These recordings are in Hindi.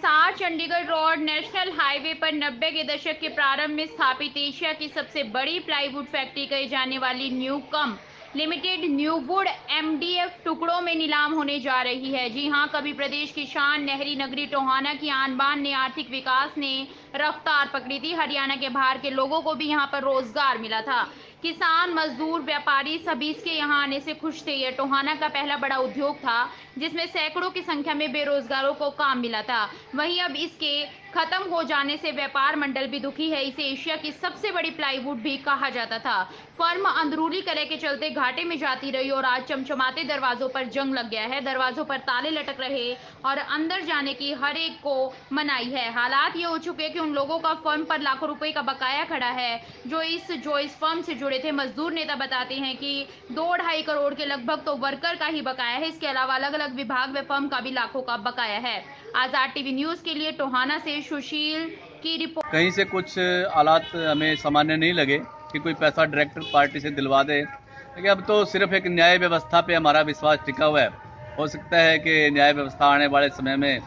Haridwar Chandigarh road national highway पर 90 के दशक के प्रारंभ में स्थापित एशिया की सबसे बड़ी प्लाईवुड फैक्ट्री कही जाने वाली Newcom limited Newwood MDF टुकड़ों में नीलाम होने जा रही है। जी हाँ, कभी प्रदेश की शान नहरी नगरी टोहाना की आन बान ने आर्थिक विकास ने रफ्तार पकड़ी थी। हरियाणा के बाहर के लोगों को भी यहाँ पर रोज़गार मिला था। किसान, मजदूर, व्यापारी सभी इसके यहाँ आने से खुश थे। यह टोहाना का पहला बड़ा उद्योग था, जिसमें सैकड़ों की संख्या में बेरोजगारों को काम मिला था। वहीं अब इसके खत्म हो जाने से व्यापार मंडल भी दुखी है। इसे एशिया की सबसे बड़ी प्लाईवुड भी कहा जाता था। फर्म अंदरूनी कलह के चलते घाटे में जाती रही और आज चमचमाते दरवाजों पर जंग लग गया है। दरवाजों पर ताले लटक रहे और अंदर जाने की हर एक को मनाई है। हालात ये हो चुके हैं कि उन लोगों का फर्म पर लाखों रुपए का बकाया खड़ा है। जो इस जो इस फर्म से जुड़े थे, मजदूर नेता बताते हैं कि दो ढाई करोड़ के लगभग तो वर्कर का ही बकाया है। इसके अलावा अलग अलग विभाग व फर्म का भी लाखों का बकाया है। आज़ाद टीवी न्यूज़ के लिए टोहाना से सुशील की रिपोर्ट। कहीं से कुछ हालात हमें सामान्य नहीं लगे कि कोई पैसा डायरेक्टर पार्टी से दिलवा दे। लेकिन अब तो सिर्फ़ एक न्याय व्यवस्था पे हमारा विश्वास टिका हुआ है। हो सकता है कि न्याय व्यवस्था आने वाले समय में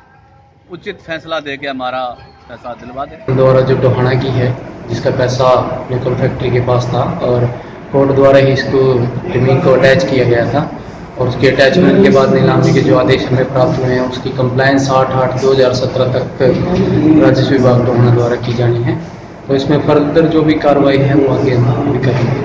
उचित फैसला दे के हमारा पैसा दिलवा दे। द्वारा जो टोहाना की है जिसका पैसा निकल फैक्ट्री के पास था और कोर्ट द्वारा ही इसको ज़मीन को अटैच किया गया था और उसके अटैचमेंट के बाद नीलामी के जो आदेश हमें प्राप्त हुए हैं, उसकी कंप्लाइंस आठ आठ दो हज़ार सत्रह तक राजस्व विभाग टोहाना द्वारा की जानी है। तो इसमें फर्दर जो भी कार्रवाई है, वो आगे हम भी करेंगे।